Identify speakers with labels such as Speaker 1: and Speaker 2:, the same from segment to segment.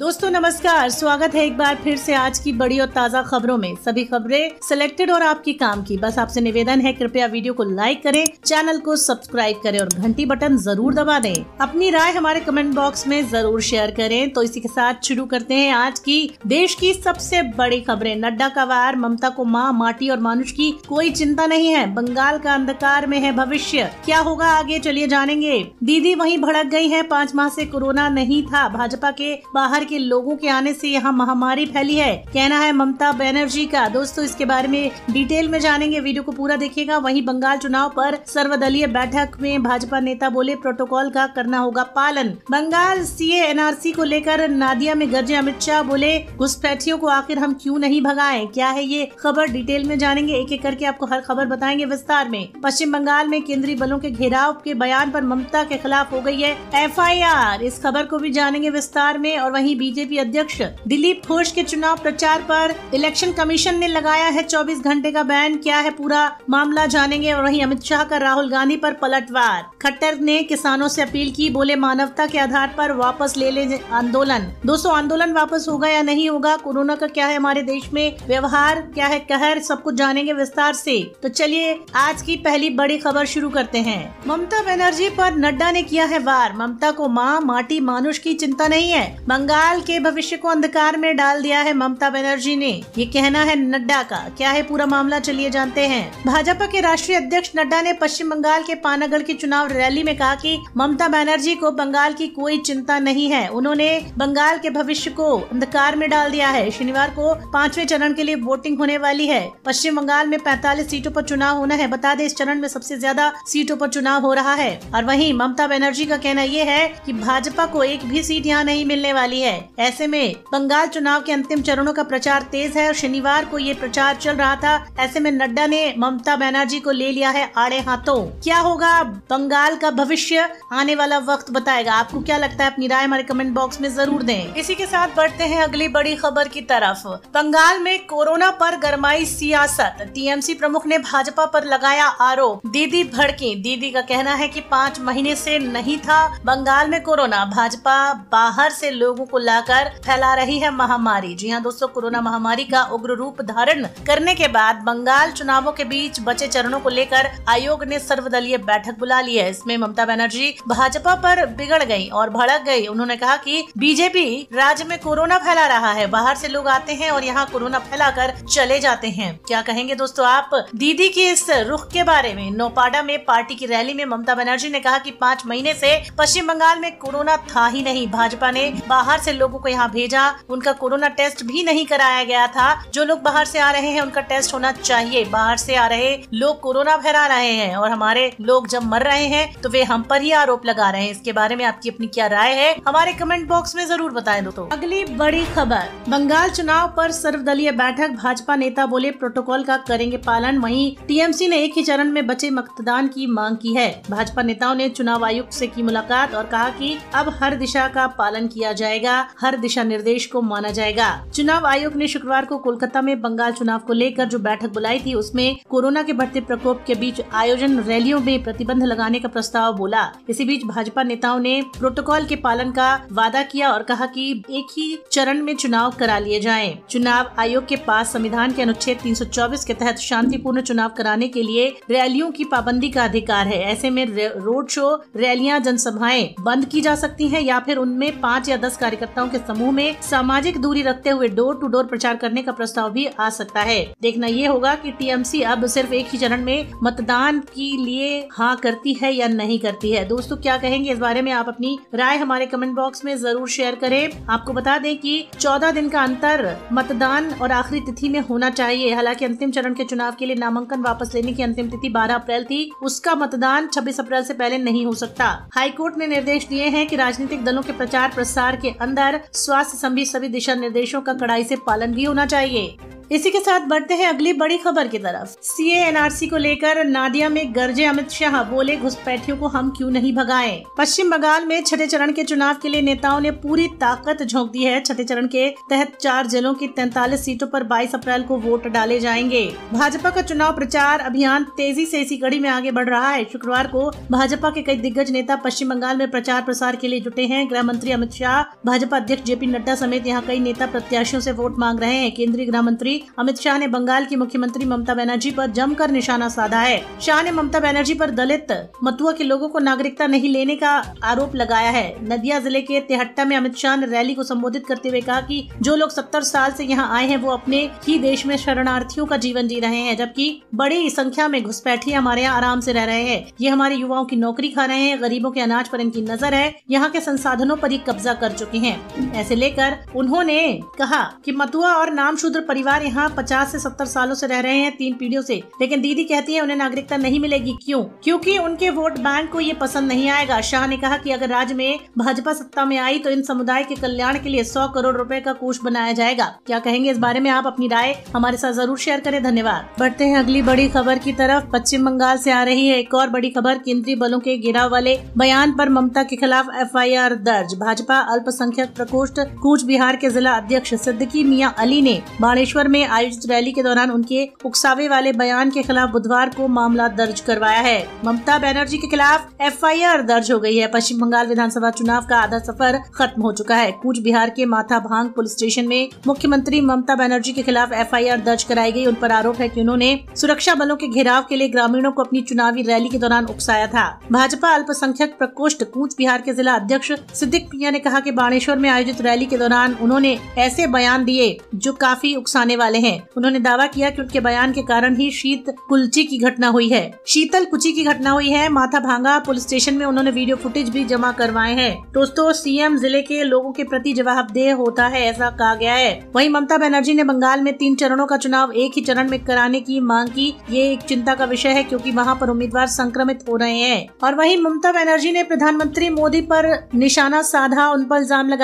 Speaker 1: दोस्तों, नमस्कार। स्वागत है एक बार फिर से आज की बड़ी और ताज़ा खबरों में। सभी खबरें सिलेक्टेड और आपकी काम की। बस आपसे निवेदन है, कृपया वीडियो को लाइक करें, चैनल को सब्सक्राइब करें और घंटी बटन ज़रूर दबा दें। अपनी राय हमारे कमेंट बॉक्स में ज़रूर शेयर करें। तो इसी के साथ शुरू करते हैं आज की देश की सबसे बड़ी खबरें। नड्डा का वार, ममता को माँ, माटी और मानुष की कोई चिंता नहीं है। बंगाल का अंधकार में है भविष्य। क्या होगा आगे, चलिए जानेंगे। दीदी वही भड़क गई है। पाँच माह ऐसी कोरोना नहीं था। भाजपा के बाहर के लोगों के आने से यहाँ महामारी फैली है। कहना है ममता बनर्जी का। दोस्तों, इसके बारे में डिटेल में जानेंगे। वीडियो को पूरा देखिएगा। वहीं बंगाल चुनाव पर सर्वदलीय बैठक में भाजपा नेता बोले, प्रोटोकॉल का करना होगा पालन। बंगाल सीए एनआरसी को लेकर नादिया में गर्जे अमित शाह बोले, घुसपैठियों को आखिर हम क्यों नहीं भगाए? क्या है ये खबर? डिटेल में जानेंगे। एक एक करके आपको हर खबर बताएँगे विस्तार में। पश्चिम बंगाल में केंद्रीय बलों के घेराव के बयान पर ममता के खिलाफ हो गई है एफआईआर इस खबर को भी जानेंगे विस्तार में। और वहीं बीजेपी अध्यक्ष दिलीप घोष के चुनाव प्रचार पर इलेक्शन कमीशन ने लगाया है 24 घंटे का बैन। क्या है पूरा मामला जानेंगे और वहीं अमित शाह का राहुल गांधी पर पलटवार। खट्टर ने किसानों से अपील की, बोले मानवता के आधार पर वापस ले ले आंदोलन। दोस्तों आंदोलन वापस होगा या नहीं होगा, कोरोना का क्या है हमारे देश में व्यवहार, क्या है कहर, सब कुछ जानेंगे विस्तार से। तो चलिए, आज की पहली बड़ी खबर शुरू करते हैं। ममता बनर्जी पर नड्डा ने किया है वार। ममता को माँ, माटी मानुष की चिंता नहीं है। बंगाल के भविष्य को अंधकार में डाल दिया है ममता बनर्जी ने। ये कहना है नड्डा का। क्या है पूरा मामला? चलिए जानते हैं। भाजपा के राष्ट्रीय अध्यक्ष नड्डा ने पश्चिम बंगाल के पानागढ़ की चुनाव रैली में कहा कि ममता बनर्जी को बंगाल की कोई चिंता नहीं है। उन्होंने बंगाल के भविष्य को अंधकार में डाल दिया है। शनिवार को पाँचवें चरण के लिए वोटिंग होने वाली है। पश्चिम बंगाल में पैंतालीस सीटों पर चुनाव होना है। बता दें, इस चरण में सबसे ज़्यादा सीटों पर चुनाव हो रहा है। और वहीं ममता बनर्जी का कहना ये है कि भाजपा को एक भी सीट यहाँ नहीं मिलने वाली है। ऐसे में बंगाल चुनाव के अंतिम चरणों का प्रचार तेज है और शनिवार को ये प्रचार चल रहा था। ऐसे में नड्डा ने ममता बनर्जी को ले लिया है आड़े हाथों। क्या होगा? बंगाल का भविष्य आने वाला वक्त बताएगा। आपको क्या लगता है? अपनी राय हमारे कमेंट बॉक्स में ज़रूर दें। इसी के साथ बढ़ते हैं अगली बड़ी खबर की तरफ़। बंगाल में कोरोना पर गरमाई सियासत। टीएमसी प्रमुख ने भाजपा पर लगाया आरोप। दीदी भड़की। दीदी का कहना है कि पाँच महीने से नहीं था बंगाल में कोरोना। भाजपा बाहर से लोगों को लाकर फैला रही है महामारी। जी हाँ दोस्तों, कोरोना महामारी का उग्र रूप धारण करने के बाद बंगाल चुनावों के बीच बचे चरणों को लेकर आयोग ने सर्वदलीय बैठक बुला ली है। इसमें ममता बनर्जी भाजपा पर बिगड़ गई और भड़क गई। उन्होंने कहा कि बीजेपी राज्य में कोरोना फैला रहा है। बाहर से लोग आते हैं और यहाँ कोरोना फैलाकर चले जाते हैं। क्या कहेंगे दोस्तों आप? दीदी के इस रुख के बारे में नोपाडा में पार्टी की रैली में ममता बनर्जी ने कहा कि पाँच महीने से पश्चिम बंगाल में कोरोना था ही नहीं। भाजपा ने बाहर से लोगों को यहाँ भेजा। उनका कोरोना टेस्ट भी नहीं कराया गया था। जो लोग बाहर से आ रहे हैं, उनका टेस्ट होना चाहिए। बाहर से आ रहे लोग कोरोना फैला रहे हैं और हमारे लोग जब मर रहे हैं तो वे हम पर ही आरोप लगा रहे हैं। इसके बारे में आपकी अपनी क्या राय है? हमारे कमेंट बॉक्स में ज़रूर बताएँ दोस्तों। अगली बड़ी खबर। बंगाल चुनाव पर सर्वदलीय बैठक, भाजपा नेता बोले प्रोटोकॉल का करेंगे पालन। वहीं टीएमसी ने एक ही चरण में बचे मतदान की मांग की है। भाजपा नेताओं ने चुनाव आयुक्त से की मुलाकात और कहा कि अब हर दिशा का पालन किया जाएगा। हर दिशा निर्देश को माना जाएगा। चुनाव आयोग ने शुक्रवार को कोलकाता में बंगाल चुनाव को लेकर जो बैठक बुलाई थी, उसमें कोरोना के बढ़ते प्रकोप के बीच आयोजन रैलियों में प्रतिबंध लगाने का प्रस्ताव बोला। इसी बीच भाजपा नेताओं ने प्रोटोकॉल के पालन का वादा किया और कहा कि एक ही चरण में चुनाव करा लिए जाएँ। चुनाव आयोग के पास संविधान के अनुच्छेद 324 के तहत शांतिपूर्ण चुनाव कराने के लिए रैलियों की पाबंदी का अधिकार है। ऐसे में रोड शो रैलियाँ जनसभाएँ बंद की जा सकती हैं या फिर उनमें पाँच या दस कार्यकर्ताओं के समूह में सामाजिक दूरी रखते हुए डोर टू डोर प्रचार करने का प्रस्ताव भी आ सकता है। देखना ये होगा कि टीएमसी अब सिर्फ़ एक ही चरण में मतदान के लिए हाँ करती है या नहीं करती है। दोस्तों, क्या कहेंगे इस बारे में आप अपनी राय हमारे कमेंट बॉक्स में ज़रूर शेयर करें। आपको बता दें कि 14 दिन का अंतर मतदान और आखिरी तिथि में होना चाहिए। हालाँकि अंतिम चरण के चुनाव के लिए नामांकन वापस लेने की अंतिम तिथि 12 अप्रैल थी। उसका मतदान 26 अप्रैल से पहले नहीं हो सकता। हाईकोर्ट ने निर्देश दिए हैं कि राजनीतिक दलों के प्रचार प्रसार के अंदर स्वास्थ्य संबंधी सभी दिशा निर्देशों का कड़ाई से पालन भी होना चाहिए। इसी के साथ बढ़ते हैं अगली बड़ी खबर की तरफ़। सी एनआरसी को लेकर नादिया में गर्जे अमित शाह बोले, घुसपैठियों को हम क्यों नहीं भगाएँ? पश्चिम बंगाल में छठे चरण के चुनाव के लिए नेताओं ने पूरी ताकत झोंक दी है। छठे चरण के तहत चार जिलों की तैतालीस सीटों पर 22 अप्रैल को वोट डाले जाएँगे। भाजपा का चुनाव प्रचार अभियान तेज़ी से इसी कड़ी में आगे बढ़ रहा है। शुक्रवार को भाजपा के कई दिग्गज नेता पश्चिम बंगाल में प्रचार प्रसार के लिए जुटे हैं। गृह मंत्री अमित शाह भाजपा अध्यक्ष जेपी नड्डा समेत यहाँ कई नेता प्रत्याशियों से वोट मांग रहे हैं। केंद्रीय गृह मंत्री अमित शाह ने बंगाल की मुख्यमंत्री ममता बनर्जी पर जमकर निशाना साधा है। शाह ने ममता बनर्जी पर दलित, मथुआ के लोगों को नागरिकता नहीं लेने का आरोप लगाया है। नदिया ज़िले के तेहट्टा में अमित शाह ने रैली को संबोधित करते हुए कहा कि जो लोग सत्तर साल से यहाँ आए हैं, वो अपने ही देश में शरणार्थियों का जीवन जी रहे हैं, जबकि बड़ी संख्या में घुसपैठी हमारे यहाँ आराम से रह रहे हैं। ये हमारे युवाओं की नौकरी खा रहे हैं, गरीबों के अनाज पर इनकी नज़र है। यहाँ के संसाधनों पर ही कब्जा कर चुके हैं। ऐसे लेकर उन्होंने कहा कि मथुआ और नाम शूद्र परिवार यहाँ पचास से सत्तर सालों से रह रहे हैं तीन पीढ़ियों से। लेकिन दीदी कहती है, उन्हें नागरिकता नहीं मिलेगी। क्यों? क्योंकि उनके वोट बैंक को ये पसंद नहीं आएगा। शाह ने कहा कि अगर राज्य में भाजपा सत्ता में आई तो इन समुदाय के कल्याण के लिए सौ करोड़ रूपए का कोष बनाया जाएगा। क्या कहेंगे इस बारे में आप अपनी राय? हमारे साथ ज़रूर शेयर करें। धन्यवाद। बढ़ते हैं अगली बड़ी खबर की तरफ़। पश्चिम बंगाल से आ रही है एक और बड़ी खबर। केंद्रीय बलों के गिराव वाले बयान पर ममता के खिलाफ एफआईआर दर्ज। भाजपा अल्पसंख्यक प्रकोष्ठ कूच बिहार के जिला अध्यक्ष सिद्दीकी मियाँ अली ने बाणेश्वर में आयोजित रैली के दौरान उनके उकसावे वाले बयान के खिलाफ बुधवार को मामला दर्ज करवाया है। ममता बनर्जी के खिलाफ एफआईआर दर्ज हो गई है। पश्चिम बंगाल विधानसभा चुनाव का आधा सफ़र खत्म हो चुका है। कूच बिहार के माथा भाँग पुलिस स्टेशन में मुख्यमंत्री ममता बनर्जी के खिलाफ एफआईआर दर्ज कराई गई। उन पर आरोप है कि उन्होंने सुरक्षा बलों के घेराव के लिए ग्रामीणों को अपनी चुनावी रैली के दौरान उकसाया था। भाजपा अल्पसंख्यक प्रकोष्ठ कूच बिहार के जिला अध्यक्ष सिद्दिक पिया ने कहा कि बाणेश्वर में आयोजित रैली के दौरान उन्होंने ऐसे बयान दिए जो काफ़ी उकसाने वाले हैं। उन्होंने दावा किया कि उनके बयान के कारण ही शीत कुलची की घटना हुई है। शीतल कुची की घटना हुई है। माथा भांगा पुलिस स्टेशन में उन्होंने वीडियो फुटेज भी जमा करवाए हैं। दोस्तों, सीएम ज़िले के लोगों के प्रति जवाबदेह होता है, ऐसा कहा गया है। वही ममता बनर्जी ने बंगाल में तीन चरणों का चुनाव एक ही चरण में कराने की मांग की। ये एक चिंता का विषय है क्योंकि वहाँ पर उम्मीदवार संक्रमित हो रहे हैं। और वही ममता बनर्जी ने प्रधानमंत्री मोदी पर निशाना साधा, उन पर इल्ज़ाम लगाया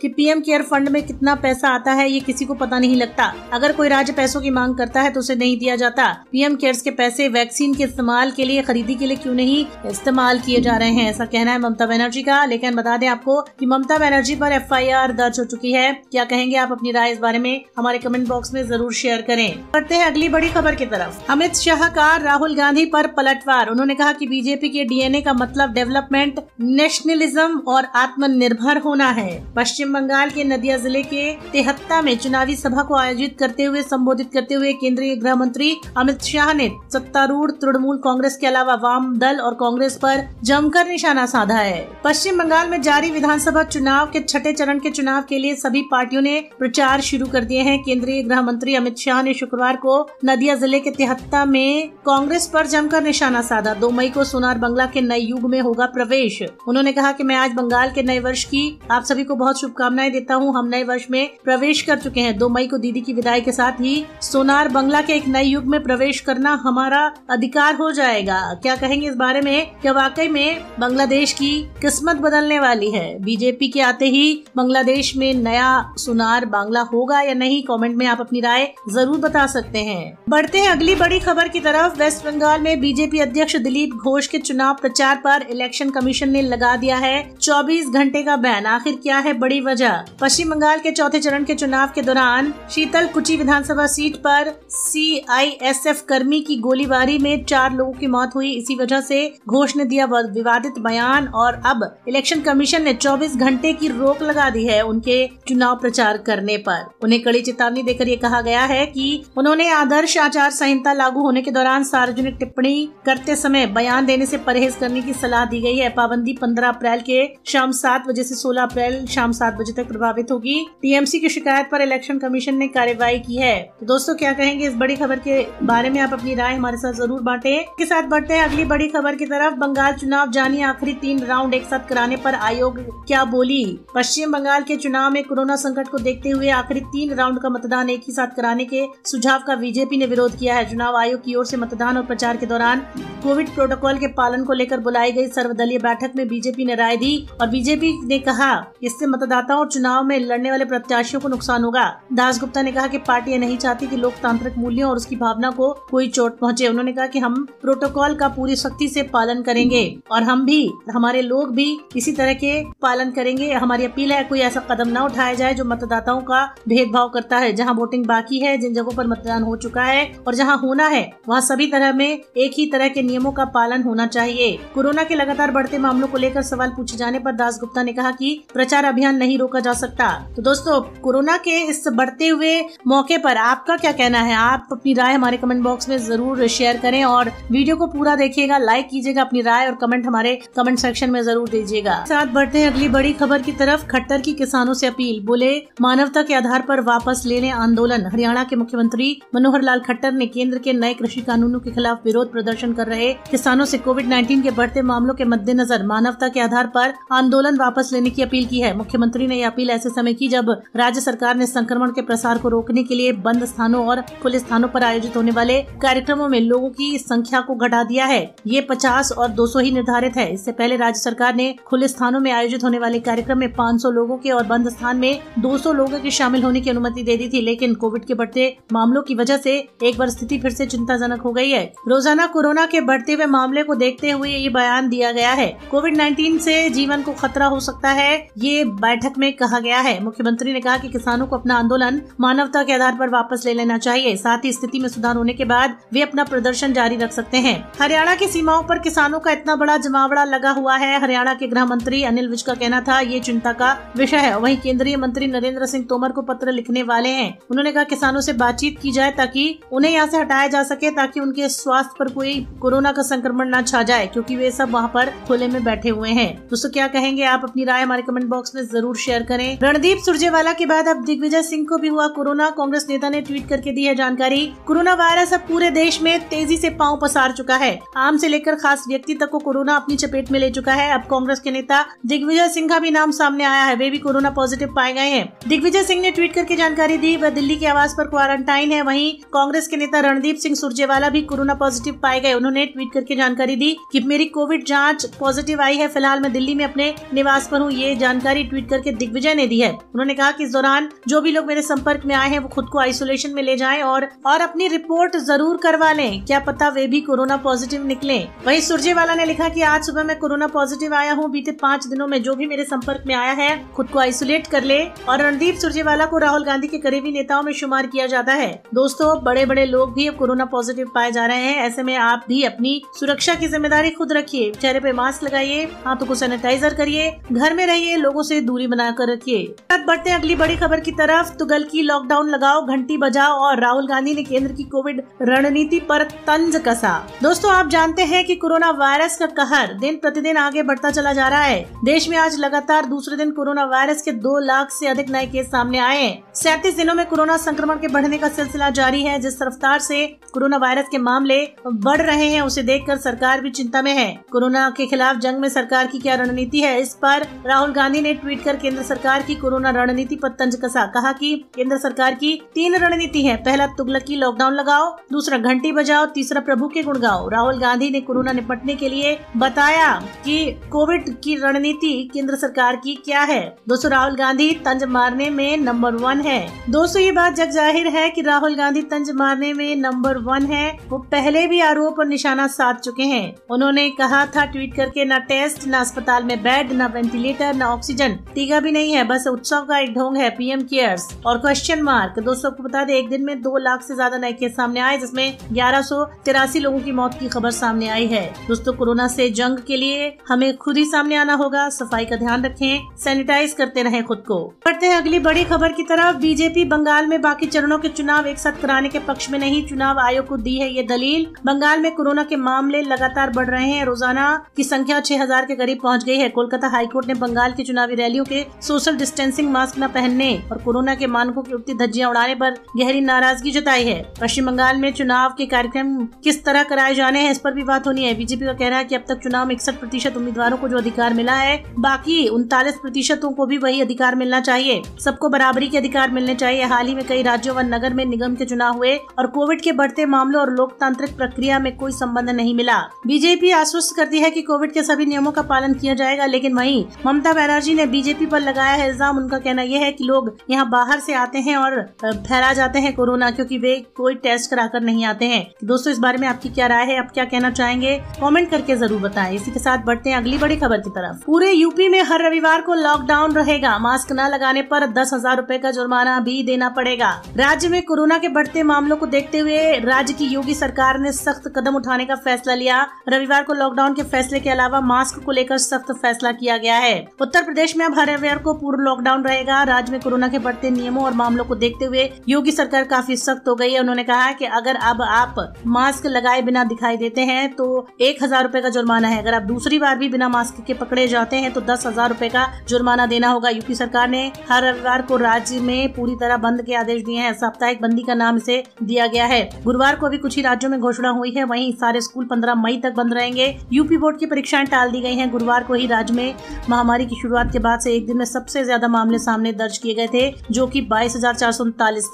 Speaker 1: कि पीएम केयर फंड में कितना पैसा आता है, ये किसी को पता नहीं लगता। अगर कोई राज्य पैसों की मांग करता है तो उसे नहीं दिया जाता। पीएम केयर्स के पैसे वैक्सीन के इस्तेमाल के लिए, खरीदी के लिए क्यों नहीं इस्तेमाल किए जा रहे हैं? ऐसा कहना है ममता बनर्जी का। लेकिन बता दें आपको कि ममता बनर्जी पर एफआईआर दर्ज हो चुकी है। क्या कहेंगे आप अपनी राय इस बारे में? हमारे कमेंट बॉक्स में ज़रूर शेयर करें। करते हैं अगली बड़ी खबर की तरफ़। अमित शाह का राहुल गांधी पर पलटवार। उन्होंने कहा कि बीजेपी के डीएनए का मतलब डेवलपमेंट, नेशनलिज्म और आत्मनिर्भर होना है। पश्चिम बंगाल के नदिया ज़िले के तेहत्ता में चुनावी सभा को आयोजित करते हुए, संबोधित करते हुए केंद्रीय गृह मंत्री अमित शाह ने सत्तारूढ़ तृणमूल कांग्रेस के अलावा वाम दल और कांग्रेस पर जमकर निशाना साधा है। पश्चिम बंगाल में जारी विधानसभा चुनाव के छठे चरण के चुनाव के लिए सभी पार्टियों ने प्रचार शुरू कर दिए हैं। केंद्रीय गृह मंत्री अमित शाह ने शुक्रवार को नदिया ज़िले के तिहत्ता में कांग्रेस पर जमकर निशाना साधा। दो मई को सोनार बंगला के नए युग में होगा प्रवेश। उन्होंने कहा कि मैं आज बंगाल के नए वर्ष की आप सभी को बहुत शुभकामनाएँ देता हूँ। हम नए वर्ष में प्रवेश कर चुके हैं। दो मई को दीदी की विदाई के साथ ही सोनार बंगला के एक नए युग में प्रवेश करना हमारा अधिकार हो जाएगा। क्या कहेंगे इस बारे में? क्या वाकई में बांग्लादेश की किस्मत बदलने वाली है? बीजेपी के आते ही बांग्लादेश में नया सोनार बांग्ला होगा या नहीं, कमेंट में आप अपनी राय ज़रूर बता सकते हैं। बढ़ते हैं अगली बड़ी खबर की तरफ़। वेस्ट बंगाल में बीजेपी अध्यक्ष दिलीप घोष के चुनाव प्रचार पर इलेक्शन कमीशन ने लगा दिया है 24 घंटे का बैन। आखिर क्या है बड़ी वजह। पश्चिम बंगाल के चौथे चरण के चुनाव के दौरान शीतल कुची विधानसभा सीट पर सीआईएसएफ कर्मी की गोलीबारी में चार लोगों की मौत हुई। इसी वजह से घोष ने दिया विवादित बयान और अब इलेक्शन कमीशन ने 24 घंटे की रोक लगा दी है उनके चुनाव प्रचार करने पर। उन्हें कड़ी चेतावनी देकर ये कहा गया है कि उन्होंने आदर्श आचार संहिता लागू होने के दौरान सार्वजनिक टिप्पणी करते समय बयान देने से परहेज करने की सलाह दी गई है। पाबंदी 15 अप्रैल के शाम सात बजे से 16 अप्रैल शाम सात बजे तक प्रभावित होगी। टीएमसी की शिकायत पर इलेक्शन कमीशन ने कार्यवाही की है। तो दोस्तों, क्या कहेंगे इस बड़ी खबर के बारे में? आप अपनी राय हमारे साथ ज़रूर बांटे। के साथ बढ़ते हैं अगली बड़ी खबर की तरफ़। बंगाल चुनाव जानी आखिरी तीन राउंड एक साथ कराने पर आयोग क्या बोली? पश्चिम बंगाल के चुनाव में कोरोना संकट को देखते हुए आखिरी तीन राउंड का मतदान एक ही साथ कराने के सुझाव का बीजेपी ने विरोध किया है। चुनाव आयोग की ओर से मतदान और प्रचार के दौरान कोविड प्रोटोकॉल के पालन को लेकर बुलाई गई सर्वदलीय बैठक में बीजेपी ने राय दी और बीजेपी ने कहा इससे मतदाताओं और चुनाव में लड़ने वाले प्रत्याशियों को नुकसान होगा। दास गुप्ता ने कहा कि पार्टी यह नहीं चाहती कि लोकतांत्रिक मूल्यों और उसकी भावना को कोई चोट पहुँचे। उन्होंने कहा कि हम प्रोटोकॉल का पूरी सख्ती से पालन करेंगे और हम भी, हमारे लोग भी इसी तरह के पालन करेंगे। हमारी अपील है कोई ऐसा कदम न उठाया जाए जो मतदाताओं का भेदभाव करता है। जहाँ वोटिंग बाकी है, जिन जगहों पर मतदान हो चुका है और जहाँ होना है, वहाँ सभी तरह में एक ही तरह के नियमों का पालन होना चाहिए। कोरोना के लगातार बढ़ते मामलों को लेकर सवाल पूछे जाने पर दास गुप्ता ने कहा कि प्रचार अभियान नहीं रोका जा सकता। तो दोस्तों, कोरोना के इस बढ़ते हुए मौके पर आपका क्या कहना है? आप अपनी राय हमारे कमेंट बॉक्स में ज़रूर शेयर करें और वीडियो को पूरा देखिएगा लाइक कीजिएगा अपनी राय और कमेंट हमारे कमेंट सेक्शन में ज़रूर दीजिएगा। साथ बढ़ते हैं अगली बड़ी खबर की तरफ़। खट्टर की किसानों से अपील, बोले, मानवता के आधार पर वापस लेने आंदोलन। हरियाणा के मुख्यमंत्री मनोहर लाल खट्टर ने केंद्र के नए कृषि कानूनों के खिलाफ विरोध प्रदर्शन कर रहे किसानों से कोविड 19 के बढ़ते मामलों के मद्देनजर मानवता के आधार पर आंदोलन वापस लेने की अपील की है। मुख्यमंत्री ने यह अपील ऐसे समय की जब राज्य सरकार ने संक्रमण के प्रसार को रोकने के लिए बंद स्थानों और खुले स्थानों पर आयोजित होने वाले कार्यक्रमों में लोगों की संख्या को घटा दिया है। ये पचास और दो सौ ही निर्धारित है। इससे पहले राज्य सरकार ने खुले स्थानों में आयोजित होने वाले कार्यक्रम में 500 लोगों के और बंद स्थान में 200 लोगों के शामिल होने की अनुमति दे दी थी, लेकिन कोविड के बढ़ते मामलों की वजह से एक बार स्थिति फिर से चिंताजनक हो गई है। रोज़ाना कोरोना के बढ़ते हुए मामले को देखते हुए ये बयान दिया गया है। कोविड नाइन्टीन से जीवन को खतरा हो सकता है। ये बैठक में कहा गया है। मुख्यमंत्री ने कहा कि किसानों को अपना आंदोलन मानवता के आधार पर वापस ले लेना चाहिए। साथ ही स्थिति में सुधार होने के बाद वे अपना प्रदर्शन जारी रख सकते हैं। हरियाणा की सीमाओं पर किसानों का इतना बड़ा जमावड़ा लगा हुआ है। हरियाणा के गृह मंत्री अनिल विज का कहना था, ये चिंता का विषय है। वही केंद्रीय मंत्री नरेंद्र सिंह तोमर को पत्र लिखने वाले हैं। उन्होंने कहा, किसानों से बातचीत की जाए ताकि उन्हें यहाँ से हटाया जा सके, ताकि उनके स्वास्थ्य पर कोई कोरोना का संक्रमण न छा जाए, क्योंकि वे सब वहाँ पर खुले में बैठे हुए हैं। दोस्तों क्या कहेंगे आप? अपनी राय हमारे कमेंट बॉक्स में ज़रूर शेयर करें। रणदीप सुरजेवाला के बाद अब दिग्विजय सिंह को भी हुआ कोरोना। कांग्रेस नेता ने ट्वीट करके दी है जानकारी। कोरोना वायरस अब पूरे देश में तेज़ी से पाँव पसार चुका है। आम से लेकर खास व्यक्ति तक को कोरोना अपनी चपेट में ले चुका है। अब कांग्रेस के नेता दिग्विजय सिंह का भी नाम सामने आया है। वे भी कोरोना पॉजिटिव पाए गए हैं। दिग्विजय सिंह ने ट्वीट करके जानकारी दी। वह दिल्ली के आवास पर क्वारंटाइन है। वहीं कांग्रेस के नेता रणदीप सिंह सुरजेवाला भी कोरोना पॉजिटिव पाए गए। उन्होंने ट्वीट करके जानकारी दी कि मेरी कोविड जाँच पॉजिटिव आई है। फ़िलहाल मैं दिल्ली में अपने निवास पर हूँ। ये जानकारी ट्वीट करके दिग्विजय ने दी है। उन्होंने कहा कि इस दौरान जो भी लोग मेरे संपर्क में आए हैं, वो खुद को आइसोलेशन में ले जाएँ और और अपनी रिपोर्ट ज़रूर करवा लें। क्या पता वे भी कोरोना पॉजिटिव निकले। वहीं सुरजेवाला ने लिखा कि आज सुबह मैं कोरोना पॉजिटिव आया हूँ। बीते पाँच दिनों में जो भी मेरे संपर्क में आया है, खुद को आइसोलेट कर ले और रणदीप सुरजेवाला को राहुल गांधी के करीबी नेताओं में शुमार किया जाता है। दोस्तों बड़े बड़े लोग भी अब कोरोना पॉजिटिव पाए जा रहे हैं। ऐसे में आप भी अपनी सुरक्षा की ज़िम्मेदारी खुद रखिए। चेहरे पे मास्क लगाइए, हाथों को सैनिटाइजर करिए, घर में रहिए, लोगों से दूरी बनाकर रखिए। अब बढ़ते अगली बड़ी खबर की तरफ़। तुगल की लॉकडाउन लगाओ, घंटी बजाओ और राहुल गांधी ने केंद्र की कोविड रणनीति पर तंज कसा। दोस्तों, आप जानते हैं कि कोरोना वायरस का कहर दिन प्रतिदिन आगे बढ़ता चला जा रहा है। देश में आज लगातार दूसरे दिन कोरोना वायरस के दो लाख ऐसी अधिक नए केस सामने आए हैं। सैतीस दिनों में कोरोना संक्रमण के बढ़ने का सिलसिला जारी है, जिस रफ्तार से कोरोना वायरस के मामले बढ़ रहे हैं, उसे देखकर सरकार भी चिंता में है। कोरोना के खिलाफ जंग में सरकार की क्या रणनीति है, इस पर राहुल गांधी ने ट्वीट कर केंद्र सरकार की कोरोना रणनीति पर तंज कसा, कहा कि केंद्र सरकार की तीन रणनीति है। पहला, तुगलक की लॉकडाउन लगाओ। दूसरा, घंटी बजाओ। तीसरा, प्रभु के गुण गाओ। राहुल गांधी ने कोरोना निपटने के लिए बताया कि कोविड की रणनीति केंद्र सरकार की क्या है। दोस्तों, राहुल गांधी तंज मारने में नंबर वन है। दोस्तों, ये बात जग ज़ाहिर है कि राहुल गांधी तंज मारने में नंबर वन है। वो पहले भी आरोप और निशाना साध चुके हैं। उन्होंने कहा था ट्वीट करके, न टेस्ट, न अस्पताल में बेड, न वेंटिलेटर, न ऑक्सीजन। टीका भी नहीं है, बस उत्सव का एक ढोंग है पीएम केयर्स और क्वेश्चन मार्क दोस्तों को बता दें, एक दिन में दो लाख से ज़्यादा नए केस सामने आए, जिसमें ग्यारह लोगों की मौत की खबर सामने आई है। दोस्तों, कोरोना से जंग के लिए हमें खुद ही सामने आना होगा। सफ़ाई का ध्यान रखें सैनिटाइज करते रहें खुद को। बढ़ते हैं अगली बड़ी खबर की तरफ़। बीजेपी बंगाल में बाकी चरणों के चुनाव एक साथ कराने के पक्ष में नहीं, चुनाव आयोग को दी है ये दलील। बंगाल में कोरोना के मामले लगातार बढ़ रहे हैं। रोज़ाना की संख्या 6000 के करीब पहुँच गई है। कोलकाता हाईकोर्ट ने बंगाल के चुनावी रैलियों के सोशल डिस्टेंसिंग मास्क न पहनने और कोरोना के मानकों की उठती धज्जियाँ उड़ाने पर गहरी नाराज़गी जताई है। पश्चिम बंगाल में चुनाव के कार्यक्रम किस तरह कराए जाने हैं, इस पर भी बात होनी है। बीजेपी का कहना है की अब तक चुनाव में इकसठ प्रतिशत उम्मीदवारों को जो अधिकार मिला है, बाकी उनतालीस प्रतिशतों को भी वही अधिकार मिलना चाहिए। सबको बराबरी के अधिकार मिलने चाहिए। हाल ही में कई राज्यों व नगर में निगम के चुनाव हुए और कोविड के बढ़ते मामलों और लोकतांत्रिक प्रक्रिया में कोई संबंध नहीं मिला। बीजेपी आश्वस्त करती है कि कोविड के सभी नियमों का पालन किया जाएगा, लेकिन वहीं ममता बनर्जी ने बीजेपी पर लगाया है इल्ज़ाम। उनका कहना यह है कि लोग यहाँ बाहर से आते हैं और फैला जाते हैं कोरोना, क्योंकि वे कोई टेस्ट कराकर नहीं आते हैं। दोस्तों, इस बारे में आपकी क्या राय है? आप क्या कहना चाहेंगे? कॉमेंट करके ज़रूर बताए। इसी के साथ बढ़ते हैं अगली बड़ी खबर की तरफ़। पूरे यूपी में हर रविवार को लॉकडाउन रहेगा। मास्क न लगाने पर दस हज़ार रूपए का जुर्माना भी देना पड़ेगा। राज्य में कोरोना के बढ़ते मामलों को देखते हुए राज्य की योगी सरकार ने सख्त कदम उठाने का फैसला लिया। रविवार को लॉकडाउन के फैसले के अलावा मास्क को लेकर सख्त फैसला किया गया है। उत्तर प्रदेश में अब हर रविवार को पूर्ण लॉकडाउन रहेगा। राज्य में कोरोना के बढ़ते नियमों और मामलों को देखते हुए योगी सरकार काफ़ी सख्त हो गई है। उन्होंने कहा कि अगर अब आप मास्क लगाए बिना दिखाई देते हैं तो एक हज़ार रूपए का जुर्माना है। अगर आप दूसरी बार भी बिना मास्क के पकड़े जाते हैं तो दस हज़ार रूपए का जुर्माना देना होगा। यूपी सरकार ने हर रविवार को राज्य में पूरी तरह बंद के आदेश दिए हैं। साप्ताहिक बंदी का नाम इसे दिया गया है। गुरुवार को अभी कुछ ही राज्यों में घोषणा हुई है। वहीं सारे स्कूल पंद्रह मई तक बंद रहेंगे। यूपी बोर्ड की परीक्षाएँ टाल दी गई हैं। गुरुवार को ही राज्य में महामारी की शुरुआत के बाद से एक दिन में सबसे ज़्यादा मामले सामने दर्ज किए गए थे, जो कि बाईस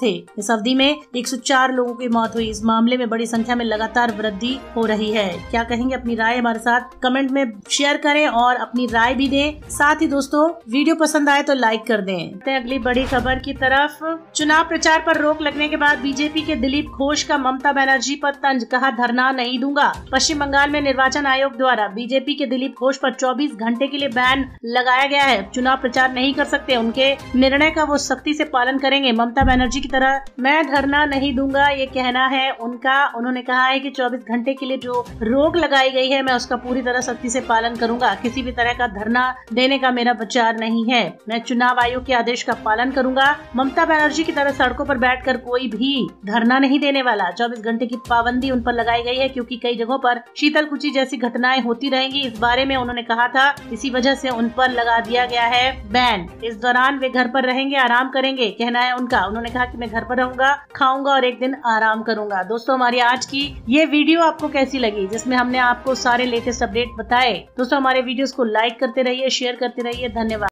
Speaker 1: थे। इस अवधि में 104 लोगों की मौत हुई। इस मामले में बड़ी संख्या में लगातार वृद्धि हो रही है। क्या कहेंगे अपनी राय हमारे साथ? कमेंट में शेयर करें और अपनी राय भी दें। साथ ही दोस्तों, वीडियो पसंद आए तो लाइक कर दें। अगली बड़ी खबर की तरफ़। चुनाव प्रचार पर रोक लगने के बाद बीजेपी के दिलीप घोष का ममता बनर्जी पर तंज, कहा, धरना नहीं दूँगा। पश्चिम बंगाल में निर्वाचन आयोग द्वारा बीजेपी के दिलीप घोष पर 24 घंटे के लिए बैन लगाया गया है। चुनाव प्रचार नहीं कर सकते। उनके निर्णय का वो सख्ती से पालन करेंगे। ममता बनर्जी की तरह, मैं धरना नहीं दूँगा ये कहना है उनका। उन्होंने कहा है कि 24 घंटे के लिए जो रोक लगाई गई है, मैं उसका पूरी तरह सख्ती से पालन करूँगा। किसी भी तरह का धरना देने का मेरा विचार नहीं है। मैं चुनाव आयोग के आदेश का पालन करूँगा। ममता बनर्जी की तरह सड़कों पर बैठकर कोई भी धरना नहीं देने वाला। चौबीस घंटे की पाबंदी उन पर लगाई गई है, क्योंकि कई जगहों पर शीतल कुची जैसी घटनाएँ होती रहेंगी। इस बारे में उन्होंने कहा था। इसी वजह से उन पर लगा दिया गया है। बैन, इस दौरान वे घर पर रहेंगे, आराम करेंगे, कहना है उनका। उन्होंने कहा कि मैं घर पर रहूँगा, खाऊँगा और एक दिन आराम करूँगा। दोस्तों, हमारी आज की ये वीडियो आपको कैसी लगी, जिसमें हमने आपको सारे लेटेस्ट अपडेट बताए। दोस्तों, हमारे वीडियोस को लाइक करते रहिए शेयर करते रहिए। धन्यवाद।